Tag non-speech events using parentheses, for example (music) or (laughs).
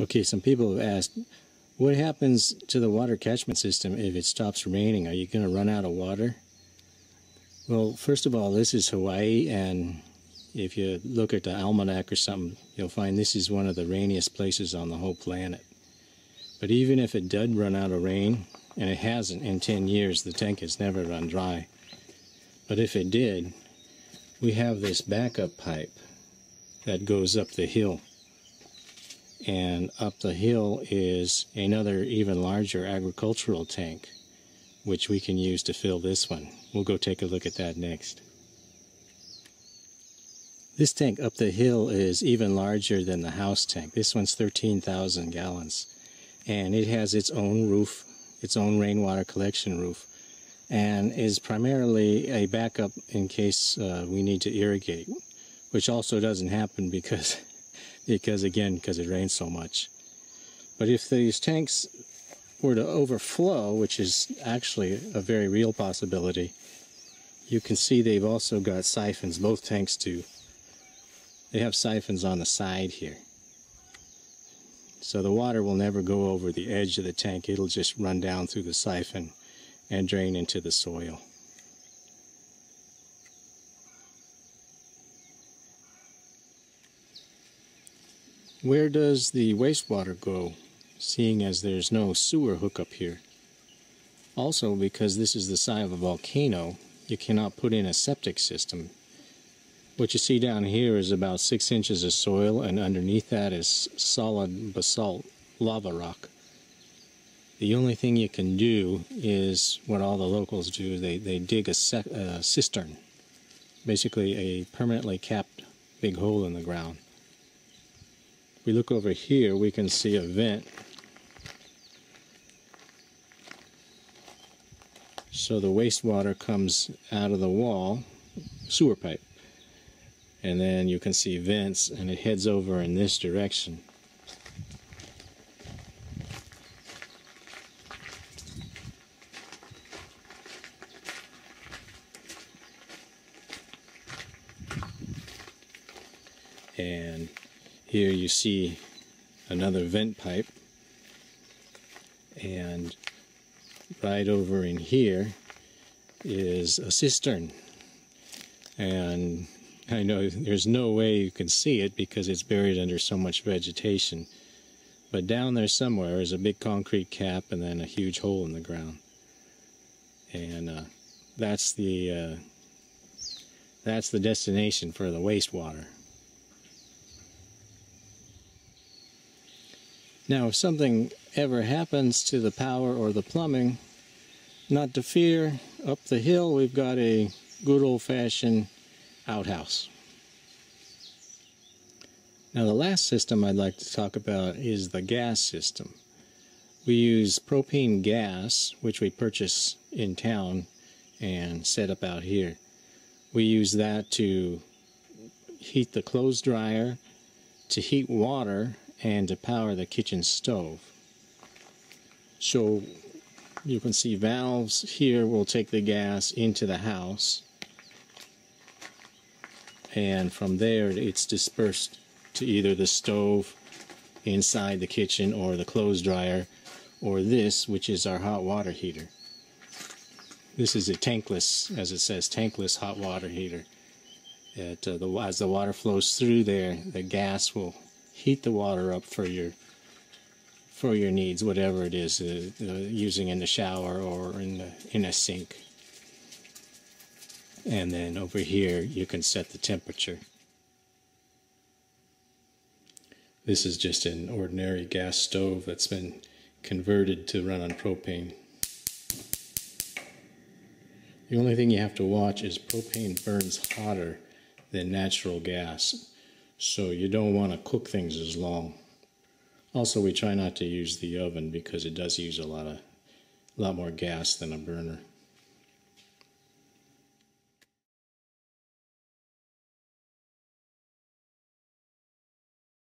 Okay, some people have asked, what happens to the water catchment system if it stops raining? Are you going to run out of water? Well, first of all, this is Hawaii, and if you look at the almanac or something, you'll find this is one of the rainiest places on the whole planet. But even if it did run out of rain, and it hasn't in 10 years, the tank has never run dry. But if it did, we have this backup pipe that goes up the hill and up the hill is another even larger agricultural tank which we can use to fill this one. We'll go take a look at that next. This tank up the hill is even larger than the house tank. This one's 13,000 gallons and it has its own roof, its own rainwater collection roof and is primarily a backup in case uh, we need to irrigate, which also doesn't happen because (laughs) because again, because it rains so much. But if these tanks were to overflow, which is actually a very real possibility, you can see they've also got siphons, both tanks do. They have siphons on the side here. So the water will never go over the edge of the tank, it'll just run down through the siphon and drain into the soil. Where does the wastewater go, seeing as there's no sewer hookup here? Also, because this is the side of a volcano, you cannot put in a septic system. What you see down here is about six inches of soil, and underneath that is solid basalt lava rock. The only thing you can do is what all the locals do they, they dig a, a cistern, basically a permanently capped big hole in the ground we look over here, we can see a vent. So the wastewater comes out of the wall, sewer pipe. And then you can see vents and it heads over in this direction. And here you see another vent pipe. And right over in here is a cistern. And I know there's no way you can see it because it's buried under so much vegetation. But down there somewhere is a big concrete cap and then a huge hole in the ground. And uh, that's the uh, that's the destination for the wastewater Now, if something ever happens to the power or the plumbing, not to fear, up the hill we've got a good old-fashioned outhouse. Now the last system I'd like to talk about is the gas system. We use propane gas, which we purchase in town and set up out here. We use that to heat the clothes dryer, to heat water, and to power the kitchen stove. So you can see valves here will take the gas into the house and from there it's dispersed to either the stove inside the kitchen or the clothes dryer or this which is our hot water heater. This is a tankless, as it says, tankless hot water heater. It, uh, the, as the water flows through there, the gas will heat the water up for your for your needs, whatever it is, uh, uh, using in the shower or in the, in a sink. And then over here, you can set the temperature. This is just an ordinary gas stove that's been converted to run on propane. The only thing you have to watch is propane burns hotter than natural gas so you don't want to cook things as long. Also, we try not to use the oven because it does use a lot of, a lot more gas than a burner.